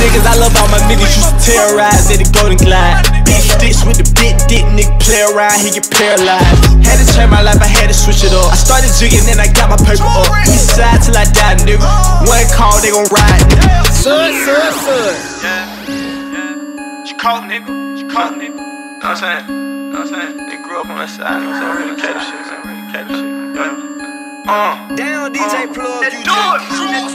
niggas, I love all my niggas used to terrorize at the Golden Glide. Big sticks with the big dick, nigga play around, he get paralyzed. Had to change my life, I had to switch it up. I started jigging, then I got my paper up. East side till I die, nigga. One call, they gon' ride, nigga. Sud, sud, sud. Yeah, yeah. She caught, nigga. She caught, nigga. Know what I'm saying? Know what I'm saying? They grew up on that side, know what I'm saying? Really catch the shit, man. Really catch the shit. Yeah. Uh. Down, DJ Plugg. Let's you do just-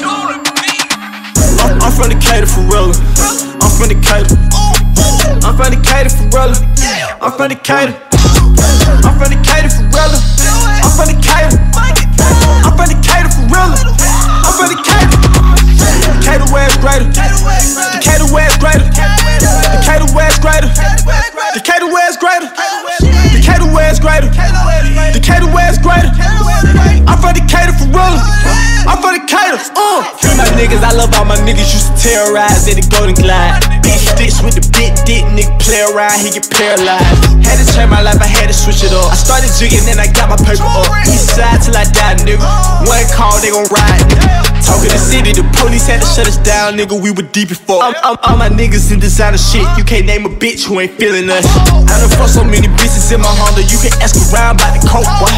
it! Let's do it! I'm, I'm from for real. I'm from. I'm from for real. I'm from Decatur. I'm from Decatur for real. I'm from Decatur. I'm niggas, I love all my niggas used to terrorize at the Golden Glide. Big sticks with the big dick, nigga play around, he get paralyzed. Had to change my life, I had to switch it up. I started jigging, then I got my paper up. East side till I die, nigga. One call, they gon' ride. nigga. Talking the city, the police had to shut us down, nigga. We were deep before. I'm, I'm, all my niggas in designer shit. You can't name a bitch who ain't feeling us. I done fucked so many bitches in my Honda, you can ask around about the coke, boy.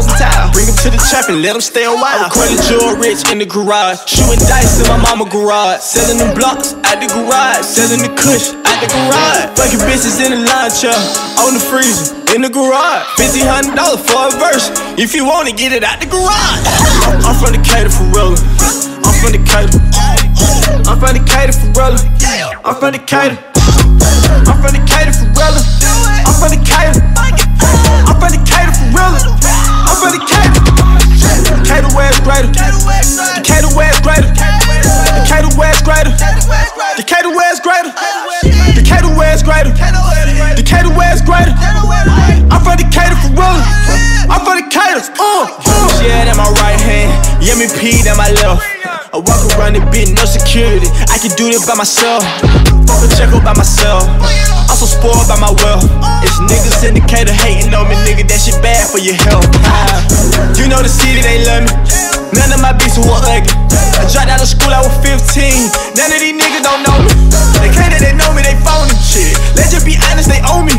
Bitches like my style, fly them hoes in town. Bring them to the trap and let them stay a while. Joe Rich in the garage, shooting dice in my mama garage, selling them blocks at the garage, selling the kush at the garage. Fucking bitches in the line chair, on the freezer. In the garage, fifty hundred dollars for a verse. If you want it, get it out the garage. I'm, I'm from Decatur for real. I'm from Decatur. I'm from Decatur for real. I'm from Decatur. I'm from for where's greater. Decatur where's greater. Decatur where's greater. Decatur where's greater. Decatur where's greater. Decatur where's greater. I'm from Decatur for real. I'm from Decatur. Uh, uh. Yeah, that my right hand. Yummy P, that my left. I walk around the bitch, no security. I can do this by myself. Fuck a check by myself. I'm so spoiled by my wealth. It's niggas in Decatur hating on me, nigga. That shit bad for your health. Ah. You know the city, they love me. None of my beats were ugly. I dropped out of school, I was 15. None of these niggas don't know me. They claim that they know me, they phony. Shit, let's just be honest, they owe me.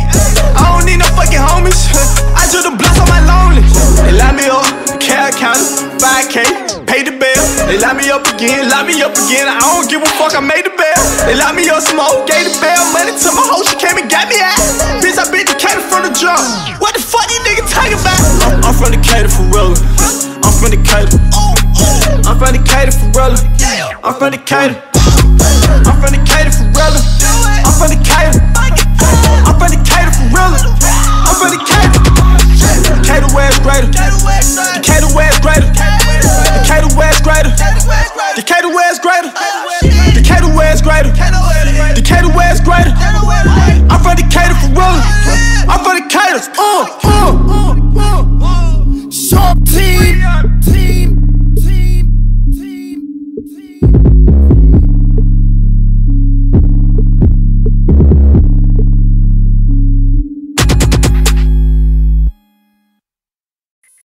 I don't need no fucking homies. I took the blocks on my lonely. They line me up, care counter, 5K, pay the bill. They line me up again, lock me up again. I don't give a fuck, I made the bill. They lock me up, smoke, gave the bill. Money to my hoe, she came and got me out. Bitch, I been Decatur from the jump. What the fuck these niggas talking about? I'm, I'm from from Decatur for real. I'm from Decatur. I'm from Decatur for real. I'm from Decatur. I'm from Decatur for real. I'm from Decatur.